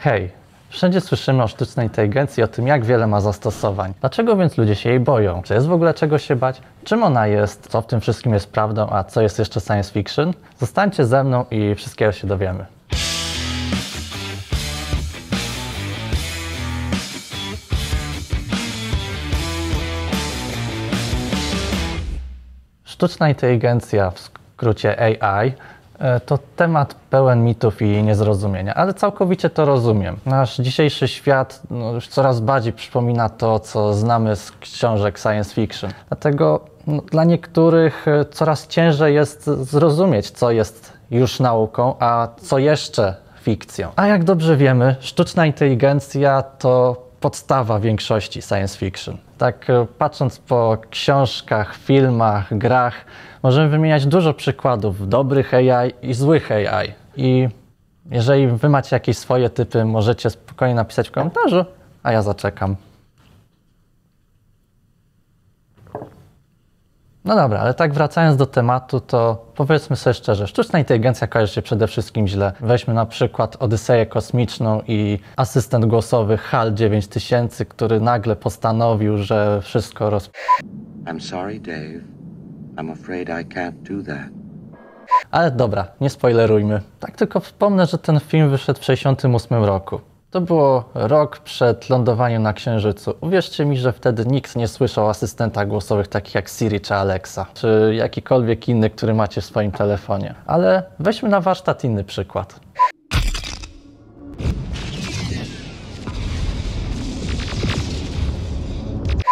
Hej, wszędzie słyszymy o sztucznej inteligencji, o tym, jak wiele ma zastosowań. Dlaczego więc ludzie się jej boją? Czy jest w ogóle czego się bać? Czym ona jest? Co w tym wszystkim jest prawdą, a co jest jeszcze science fiction? Zostańcie ze mną i wszystkiego się dowiemy. Sztuczna inteligencja, w skrócie AI, to temat pełen mitów i niezrozumienia, ale całkowicie to rozumiem. Nasz dzisiejszy świat no, już coraz bardziej przypomina to, co znamy z książek science fiction. Dlatego no, dla niektórych e, coraz ciężej jest zrozumieć, co jest już nauką, a co jeszcze fikcją. A jak dobrze wiemy, sztuczna inteligencja to podstawa większości science fiction. Tak e, patrząc po książkach, filmach, grach, możemy wymieniać dużo przykładów dobrych AI i złych AI. I jeżeli wy macie jakieś swoje typy, możecie spokojnie napisać w komentarzu, a ja zaczekam. No dobra, ale tak wracając do tematu, to powiedzmy sobie szczerze, sztuczna inteligencja kojarzy się przede wszystkim źle. Weźmy na przykład Odyseję Kosmiczną i asystent głosowy HAL 9000, który nagle postanowił, że wszystko roz... I'm sorry, Dave. I'm afraid I can't do that. Ale dobra, nie spoilerujmy. Tak tylko wspomnę, że ten film wyszedł w 1968 roku. To było rok przed lądowaniem na Księżycu. Uwierzcie mi, że wtedy nikt nie słyszał o asystentach głosowych takich jak Siri czy Alexa, czy jakikolwiek inny, który macie w swoim telefonie. Ale weźmy na warsztat inny przykład.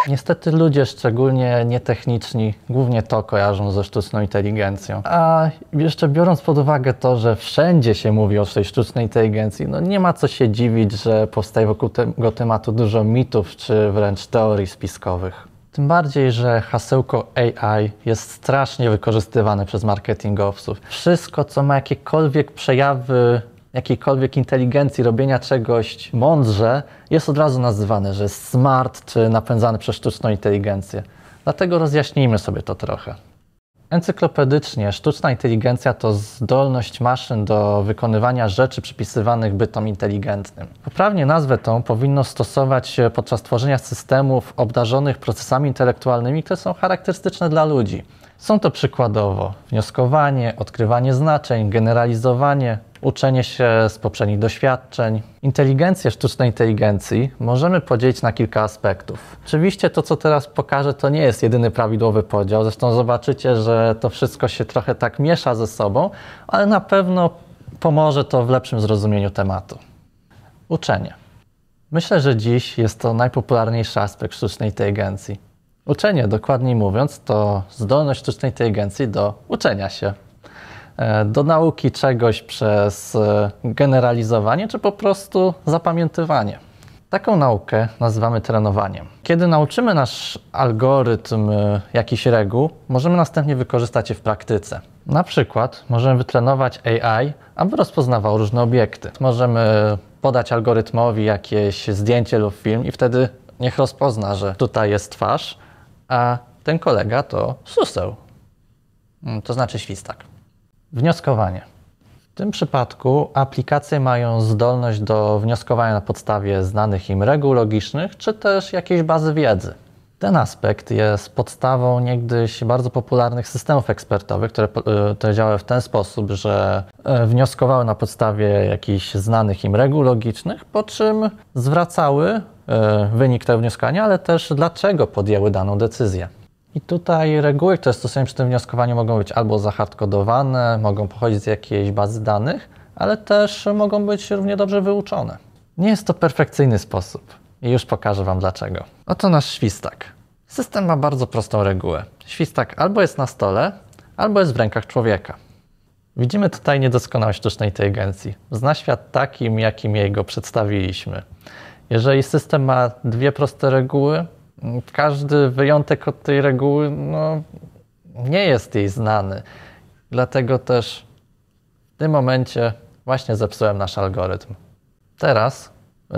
Niestety ludzie, szczególnie nietechniczni, głównie to kojarzą ze sztuczną inteligencją. A jeszcze biorąc pod uwagę to, że wszędzie się mówi o tej sztucznej inteligencji, no nie ma co się dziwić, że powstaje wokół tego tematu dużo mitów czy wręcz teorii spiskowych. Tym bardziej, że hasełko AI jest strasznie wykorzystywane przez marketingowców. Wszystko, co ma jakiekolwiek przejawy jakiejkolwiek inteligencji, robienia czegoś mądrze, jest od razu nazywane, że jest smart czy napędzany przez sztuczną inteligencję. Dlatego rozjaśnijmy sobie to trochę. Encyklopedycznie sztuczna inteligencja to zdolność maszyn do wykonywania rzeczy przypisywanych bytom inteligentnym. Poprawnie nazwę tą powinno stosować podczas tworzenia systemów obdarzonych procesami intelektualnymi, które są charakterystyczne dla ludzi. Są to przykładowo wnioskowanie, odkrywanie znaczeń, generalizowanie, uczenie się z poprzednich doświadczeń. Inteligencję sztucznej inteligencji możemy podzielić na kilka aspektów. Oczywiście to, co teraz pokażę, to nie jest jedyny prawidłowy podział. Zresztą zobaczycie, że to wszystko się trochę tak miesza ze sobą, ale na pewno pomoże to w lepszym zrozumieniu tematu. Uczenie. Myślę, że dziś jest to najpopularniejszy aspekt sztucznej inteligencji. Uczenie, dokładniej mówiąc, to zdolność sztucznej inteligencji do uczenia się. E, do nauki czegoś przez e, generalizowanie czy po prostu zapamiętywanie. Taką naukę nazywamy trenowaniem. Kiedy nauczymy nasz algorytm e, jakichś reguł, możemy następnie wykorzystać je w praktyce. Na przykład możemy wytrenować AI, aby rozpoznawał różne obiekty. Możemy podać algorytmowi jakieś zdjęcie lub film i wtedy niech rozpozna, że tutaj jest twarz, a ten kolega to suseł, mm, to znaczy świstak. Wnioskowanie. W tym przypadku aplikacje mają zdolność do wnioskowania na podstawie znanych im reguł logicznych, czy też jakiejś bazy wiedzy. Ten aspekt jest podstawą niegdyś bardzo popularnych systemów ekspertowych, które, e, które działały w ten sposób, że e, wnioskowały na podstawie jakichś znanych im reguł logicznych, po czym zwracały e, wynik tego wnioskowania, ale też dlaczego podjęły daną decyzję. I tutaj reguły, które stosujemy przy tym wnioskowaniu, mogą być albo zahardkodowane, mogą pochodzić z jakiejś bazy danych, ale też mogą być równie dobrze wyuczone. Nie jest to perfekcyjny sposób i już pokażę Wam dlaczego. Oto nasz świstak. System ma bardzo prostą regułę. Świstak albo jest na stole, albo jest w rękach człowieka. Widzimy tutaj niedoskonałość sztucznej inteligencji. Zna świat takim, jakim jej go przedstawiliśmy. Jeżeli system ma dwie proste reguły, każdy wyjątek od tej reguły no, nie jest jej znany. Dlatego też w tym momencie właśnie zepsułem nasz algorytm. Teraz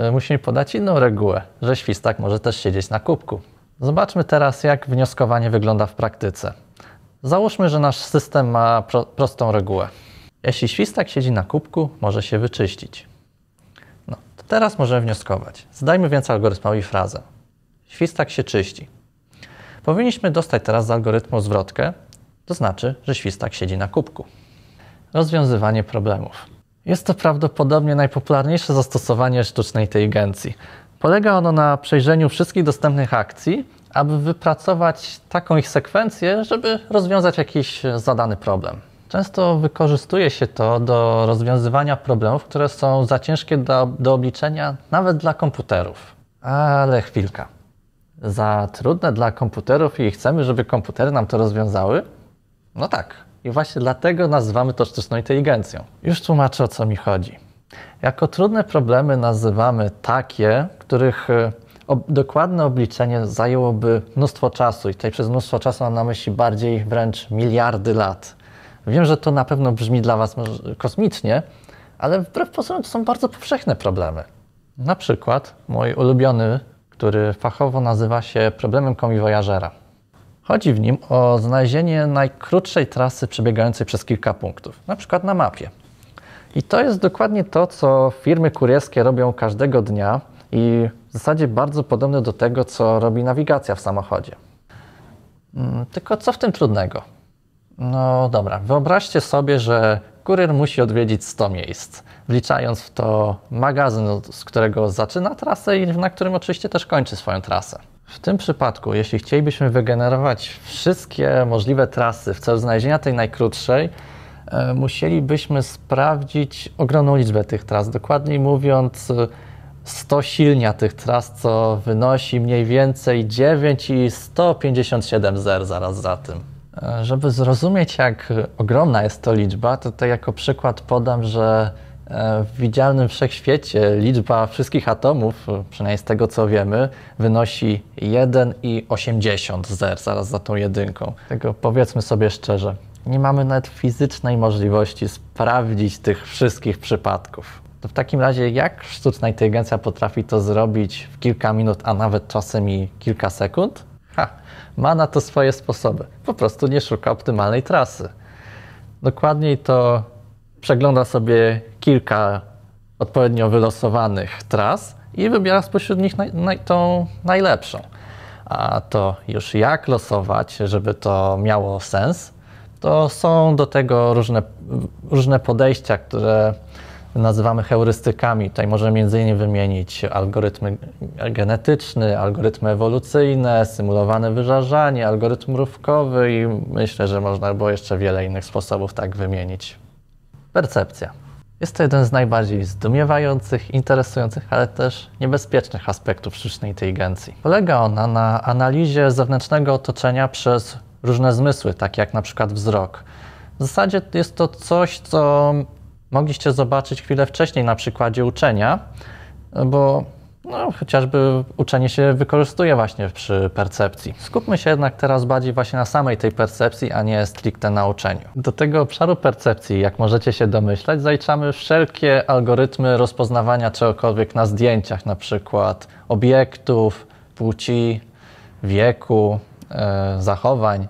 y, musimy podać inną regułę, że świstak może też siedzieć na kubku. Zobaczmy teraz, jak wnioskowanie wygląda w praktyce. Załóżmy, że nasz system ma pro, prostą regułę. Jeśli świstak siedzi na kubku, może się wyczyścić. No, Teraz możemy wnioskować. Zdajmy więc algorytmowi frazę. Świstak się czyści. Powinniśmy dostać teraz z algorytmu zwrotkę, to znaczy, że świstak siedzi na kubku. Rozwiązywanie problemów. Jest to prawdopodobnie najpopularniejsze zastosowanie sztucznej inteligencji. Polega ono na przejrzeniu wszystkich dostępnych akcji, aby wypracować taką ich sekwencję, żeby rozwiązać jakiś zadany problem. Często wykorzystuje się to do rozwiązywania problemów, które są za ciężkie do, do obliczenia nawet dla komputerów. Ale chwilka. Za trudne dla komputerów i chcemy, żeby komputery nam to rozwiązały? No tak. I właśnie dlatego nazywamy to sztuczną inteligencją. Już tłumaczę o co mi chodzi. Jako trudne problemy nazywamy takie, których e, dokładne obliczenie zajęłoby mnóstwo czasu i tutaj przez mnóstwo czasu mam na myśli bardziej wręcz miliardy lat. Wiem, że to na pewno brzmi dla Was kosmicznie, ale wbrew pozorom to są bardzo powszechne problemy. Na przykład mój ulubiony, który fachowo nazywa się problemem komiwojażera. Chodzi w nim o znalezienie najkrótszej trasy przebiegającej przez kilka punktów, na przykład na mapie. I to jest dokładnie to, co firmy kurierskie robią każdego dnia i w zasadzie bardzo podobne do tego, co robi nawigacja w samochodzie. Mm, tylko co w tym trudnego? No dobra, wyobraźcie sobie, że kurier musi odwiedzić 100 miejsc, wliczając w to magazyn, z którego zaczyna trasę i na którym oczywiście też kończy swoją trasę. W tym przypadku, jeśli chcielibyśmy wygenerować wszystkie możliwe trasy w celu znalezienia tej najkrótszej, e, musielibyśmy sprawdzić ogromną liczbę tych tras. Dokładniej mówiąc, 100 silnia tych tras, co wynosi mniej więcej 9 i 157 zer zaraz za tym. Żeby zrozumieć, jak ogromna jest to liczba, to tutaj jako przykład podam, że e, w widzialnym wszechświecie liczba wszystkich atomów, przynajmniej z tego co wiemy, wynosi 1,80 zer zaraz za tą jedynką. Tego powiedzmy sobie szczerze, nie mamy nawet fizycznej możliwości sprawdzić tych wszystkich przypadków. To w takim razie, jak sztuczna inteligencja potrafi to zrobić w kilka minut, a nawet czasem i kilka sekund? Ha, ma na to swoje sposoby. Po prostu nie szuka optymalnej trasy. Dokładniej to przegląda sobie kilka odpowiednio wylosowanych tras i wybiera spośród nich naj, naj, tą najlepszą. A to już jak losować, żeby to miało sens, to są do tego różne, różne podejścia, które nazywamy heurystykami. Tutaj możemy m.in. wymienić algorytmy genetyczny, algorytmy ewolucyjne, symulowane wyżarzanie, algorytm mrówkowy i myślę, że można było jeszcze wiele innych sposobów tak wymienić. Percepcja. Jest to jeden z najbardziej zdumiewających, interesujących, ale też niebezpiecznych aspektów sztucznej inteligencji. Polega ona na analizie zewnętrznego otoczenia przez różne zmysły, takie jak na przykład wzrok. W zasadzie jest to coś, co mogliście zobaczyć chwilę wcześniej na przykładzie uczenia, bo no, chociażby uczenie się wykorzystuje właśnie przy percepcji. Skupmy się jednak teraz bardziej właśnie na samej tej percepcji, a nie stricte na uczeniu. Do tego obszaru percepcji, jak możecie się domyślać, zaliczamy wszelkie algorytmy rozpoznawania czegokolwiek na zdjęciach, na przykład obiektów, płci, wieku, e, zachowań,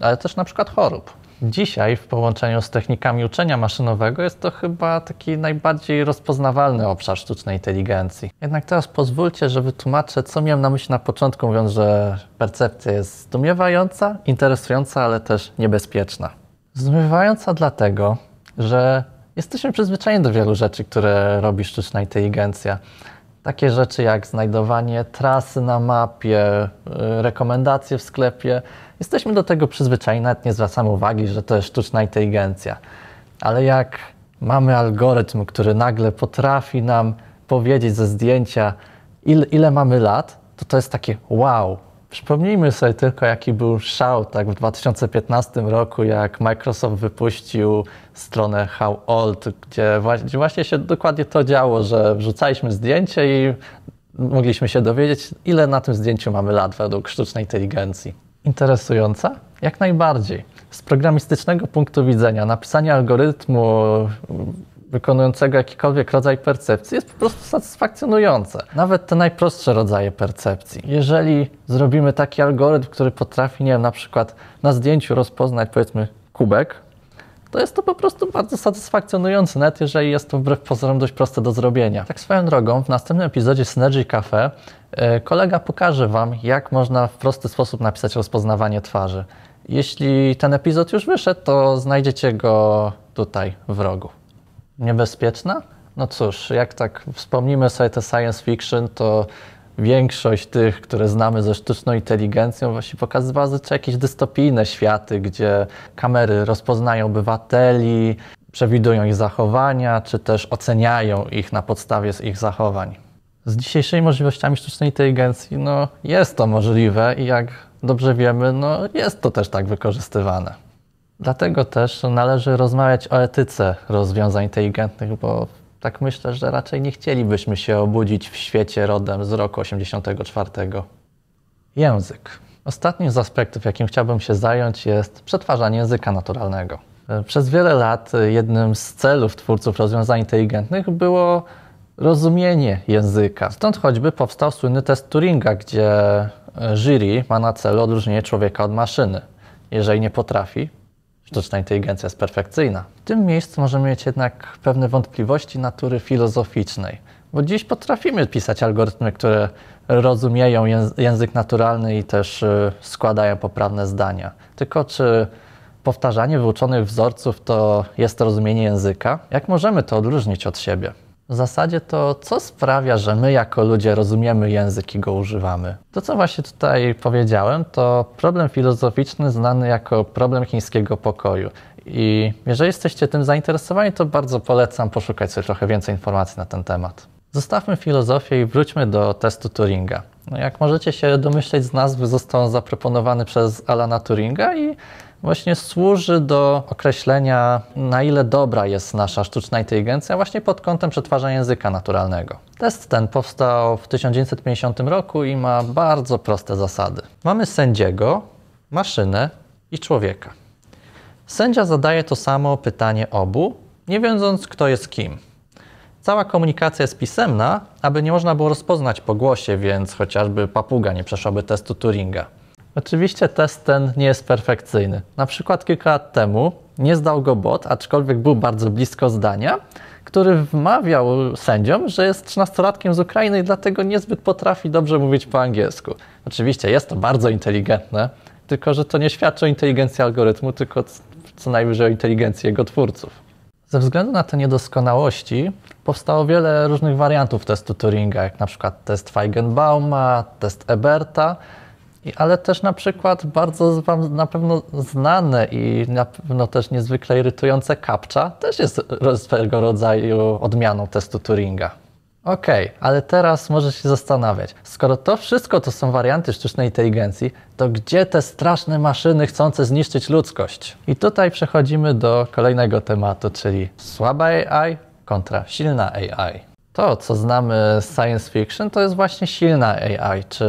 ale też na przykład chorób. Dzisiaj w połączeniu z technikami uczenia maszynowego jest to chyba taki najbardziej rozpoznawalny obszar sztucznej inteligencji. Jednak teraz pozwólcie, że wytłumaczę, co miałem na myśli na początku, mówiąc, że percepcja jest zdumiewająca, interesująca, ale też niebezpieczna. Zdumiewająca dlatego, że jesteśmy przyzwyczajeni do wielu rzeczy, które robi sztuczna inteligencja. Takie rzeczy jak znajdowanie trasy na mapie, y, rekomendacje w sklepie. Jesteśmy do tego przyzwyczajeni, nawet nie zwracamy uwagi, że to jest sztuczna inteligencja. Ale jak mamy algorytm, który nagle potrafi nam powiedzieć ze zdjęcia, ile, ile mamy lat, to to jest takie wow, Przypomnijmy sobie tylko, jaki był szał tak w 2015 roku, jak Microsoft wypuścił stronę How Old, gdzie właśnie się dokładnie to działo, że wrzucaliśmy zdjęcie i mogliśmy się dowiedzieć, ile na tym zdjęciu mamy lat według sztucznej inteligencji. Interesująca? Jak najbardziej. Z programistycznego punktu widzenia napisanie algorytmu wykonującego jakikolwiek rodzaj percepcji jest po prostu satysfakcjonujące. Nawet te najprostsze rodzaje percepcji. Jeżeli zrobimy taki algorytm, który potrafi, nie wiem, na przykład na zdjęciu rozpoznać powiedzmy kubek, to jest to po prostu bardzo satysfakcjonujące, nawet jeżeli jest to wbrew pozorom dość proste do zrobienia. Tak swoją drogą, w następnym epizodzie Synergy Cafe e, kolega pokaże Wam, jak można w prosty sposób napisać rozpoznawanie twarzy. Jeśli ten epizod już wyszedł, to znajdziecie go tutaj w rogu. Niebezpieczna? No cóż, jak tak wspomnimy sobie te science fiction, to większość tych, które znamy ze sztuczną inteligencją, właśnie pokazywała zazwyczaj jakieś dystopijne światy, gdzie kamery rozpoznają obywateli, przewidują ich zachowania, czy też oceniają ich na podstawie ich zachowań. Z dzisiejszymi możliwościami sztucznej inteligencji, no jest to możliwe i jak dobrze wiemy, no jest to też tak wykorzystywane. Dlatego też należy rozmawiać o etyce rozwiązań inteligentnych, bo tak myślę, że raczej nie chcielibyśmy się obudzić w świecie rodem z roku 84. Język. Ostatnim z aspektów, jakim chciałbym się zająć, jest przetwarzanie języka naturalnego. Przez wiele lat jednym z celów twórców rozwiązań inteligentnych było rozumienie języka. Stąd choćby powstał słynny test Turinga, gdzie jury ma na celu odróżnienie człowieka od maszyny. Jeżeli nie potrafi, sztuczna inteligencja jest perfekcyjna. W tym miejscu możemy mieć jednak pewne wątpliwości natury filozoficznej, bo dziś potrafimy pisać algorytmy, które rozumieją język naturalny i też y, składają poprawne zdania. Tylko czy powtarzanie wyuczonych wzorców to jest rozumienie języka? Jak możemy to odróżnić od siebie? W zasadzie to co sprawia, że my jako ludzie rozumiemy język i go używamy? To, co właśnie tutaj powiedziałem, to problem filozoficzny znany jako problem chińskiego pokoju. I jeżeli jesteście tym zainteresowani, to bardzo polecam poszukać sobie trochę więcej informacji na ten temat. Zostawmy filozofię i wróćmy do testu Turinga. No jak możecie się domyśleć z nazwy, został on zaproponowany przez Alana Turinga i właśnie służy do określenia, na ile dobra jest nasza sztuczna inteligencja, właśnie pod kątem przetwarzania języka naturalnego. Test ten powstał w 1950 roku i ma bardzo proste zasady. Mamy sędziego, maszynę i człowieka. Sędzia zadaje to samo pytanie obu, nie wiedząc, kto jest kim. Cała komunikacja jest pisemna, aby nie można było rozpoznać po głosie, więc chociażby papuga nie przeszłaby testu Turinga. Oczywiście test ten nie jest perfekcyjny. Na przykład kilka lat temu nie zdał go bot, aczkolwiek był bardzo blisko zdania, który wmawiał sędziom, że jest 13-latkiem z Ukrainy i dlatego niezbyt potrafi dobrze mówić po angielsku. Oczywiście jest to bardzo inteligentne, tylko że to nie świadczy o inteligencji algorytmu, tylko co najwyżej o inteligencji jego twórców. Ze względu na te niedoskonałości powstało wiele różnych wariantów testu Turinga, jak na przykład test Feigenbauma, test Eberta, ale też na przykład bardzo Wam na pewno znane i na pewno też niezwykle irytujące CAPTCHA też jest swego rodzaju odmianą testu Turinga. Okej, okay, ale teraz możesz się zastanawiać, skoro to wszystko to są warianty sztucznej inteligencji, to gdzie te straszne maszyny chcące zniszczyć ludzkość? I tutaj przechodzimy do kolejnego tematu, czyli słaba AI kontra silna AI. To, co znamy z science fiction, to jest właśnie silna AI, czy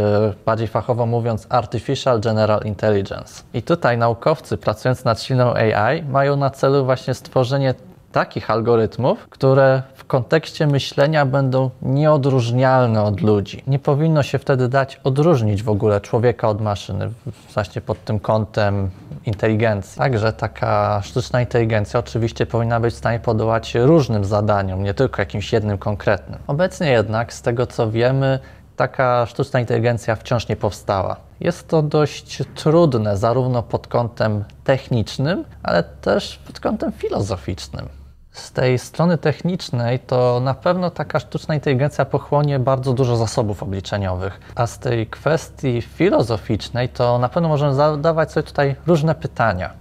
bardziej fachowo mówiąc Artificial General Intelligence. I tutaj naukowcy pracując nad silną AI mają na celu właśnie stworzenie takich algorytmów, które w kontekście myślenia będą nieodróżnialne od ludzi. Nie powinno się wtedy dać odróżnić w ogóle człowieka od maszyny, właśnie pod tym kątem inteligencji. Także taka sztuczna inteligencja oczywiście powinna być w stanie podołać różnym zadaniom, nie tylko jakimś jednym konkretnym. Obecnie jednak, z tego co wiemy, taka sztuczna inteligencja wciąż nie powstała. Jest to dość trudne, zarówno pod kątem technicznym, ale też pod kątem filozoficznym. Z tej strony technicznej to na pewno taka sztuczna inteligencja pochłonie bardzo dużo zasobów obliczeniowych, a z tej kwestii filozoficznej to na pewno możemy zadawać sobie tutaj różne pytania.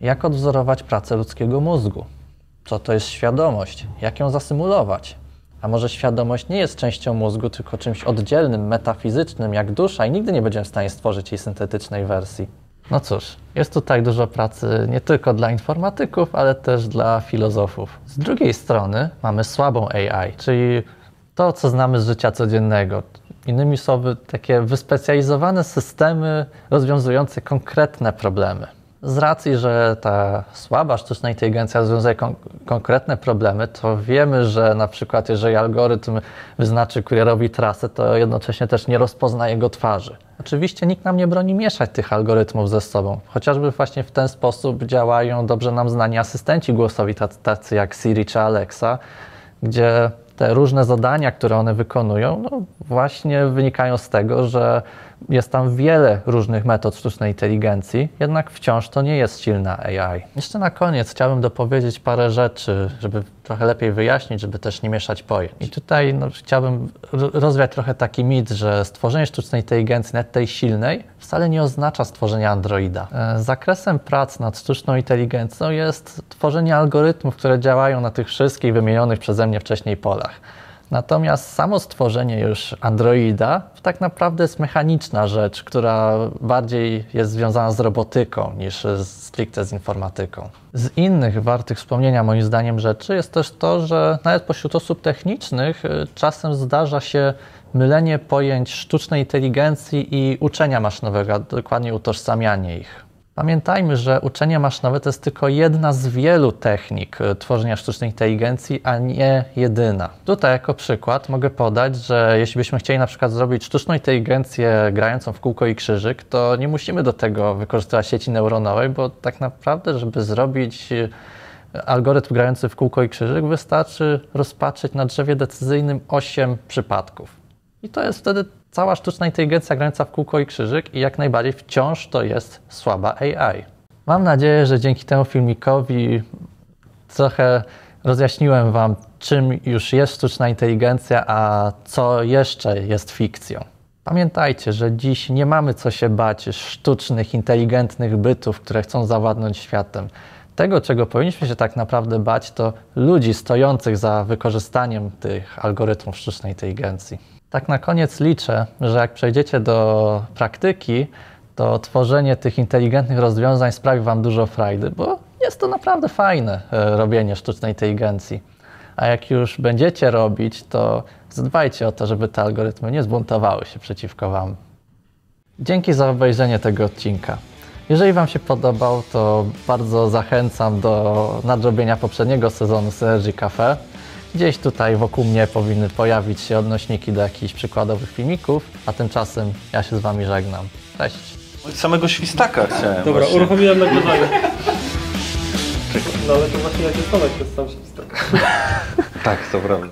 Jak odwzorować pracę ludzkiego mózgu? Co to jest świadomość? Jak ją zasymulować? A może świadomość nie jest częścią mózgu, tylko czymś oddzielnym, metafizycznym, jak dusza i nigdy nie będziemy w stanie stworzyć jej syntetycznej wersji? No cóż, jest tutaj dużo pracy nie tylko dla informatyków, ale też dla filozofów. Z drugiej strony mamy słabą AI, czyli to, co znamy z życia codziennego. Innymi słowy, takie wyspecjalizowane systemy rozwiązujące konkretne problemy. Z racji, że ta słaba sztuczna inteligencja rozwiązuje kon- konkretne problemy, to wiemy, że na przykład jeżeli algorytm wyznaczy kurierowi trasę, to jednocześnie też nie rozpozna jego twarzy. Oczywiście nikt nam nie broni mieszać tych algorytmów ze sobą. Chociażby właśnie w ten sposób działają dobrze nam znani asystenci głosowi, tacy- jak Siri czy Alexa, gdzie te różne zadania, które one wykonują, no właśnie wynikają z tego, że jest tam wiele różnych metod sztucznej inteligencji, jednak wciąż to nie jest silna AI. Jeszcze na koniec chciałbym dopowiedzieć parę rzeczy, żeby trochę lepiej wyjaśnić, żeby też nie mieszać pojęć. I tutaj no, chciałbym ro- rozwiać trochę taki mit, że stworzenie sztucznej inteligencji, nawet tej silnej, wcale nie oznacza stworzenia Androida. E, Zakresem prac nad sztuczną inteligencją jest tworzenie algorytmów, które działają na tych wszystkich wymienionych przeze mnie wcześniej polach. Natomiast samo stworzenie już Androida tak naprawdę jest mechaniczna rzecz, która bardziej jest związana z robotyką niż stricte z informatyką. Z innych wartych wspomnienia moim zdaniem rzeczy jest też to, że nawet pośród osób technicznych y, czasem zdarza się mylenie pojęć sztucznej inteligencji i uczenia maszynowego, a dokładnie utożsamianie ich. Pamiętajmy, że uczenie maszynowe to jest tylko jedna z wielu technik e, tworzenia sztucznej inteligencji, a nie jedyna. Tutaj jako przykład mogę podać, że jeśli byśmy chcieli na przykład zrobić sztuczną inteligencję grającą w kółko i krzyżyk, to nie musimy do tego wykorzystywać sieci neuronowej, bo tak naprawdę, żeby zrobić e, algorytm grający w kółko i krzyżyk, wystarczy rozpatrzeć na drzewie decyzyjnym 8 przypadków. I to jest wtedy cała sztuczna inteligencja grająca w kółko i krzyżyk i jak najbardziej wciąż to jest słaba AI. Mam nadzieję, że dzięki temu filmikowi trochę rozjaśniłem Wam, czym już jest sztuczna inteligencja, a co jeszcze jest fikcją. Pamiętajcie, że dziś nie mamy co się bać sztucznych, inteligentnych bytów, które chcą zawładnąć światem. Tego, czego powinniśmy się tak naprawdę bać, to ludzi stojących za wykorzystaniem tych algorytmów sztucznej inteligencji. Tak na koniec liczę, że jak przejdziecie do praktyki, to tworzenie tych inteligentnych rozwiązań sprawi Wam dużo frajdy, bo jest to naprawdę fajne e, robienie sztucznej inteligencji. A jak już będziecie robić, to zadbajcie o to, żeby te algorytmy nie zbuntowały się przeciwko Wam. Dzięki za obejrzenie tego odcinka. Jeżeli Wam się podobał, to bardzo zachęcam do nadrobienia poprzedniego sezonu Synergy Cafe. Gdzieś tutaj wokół mnie powinny pojawić się odnośniki do jakichś przykładowych filmików, a tymczasem ja się z Wami żegnam. Cześć! Samego świstaka chciałem Dobra, właśnie. uruchomiłem nagrywanie. No ale to właśnie jak jest Tomek, to jest sam się Tak, to prawda.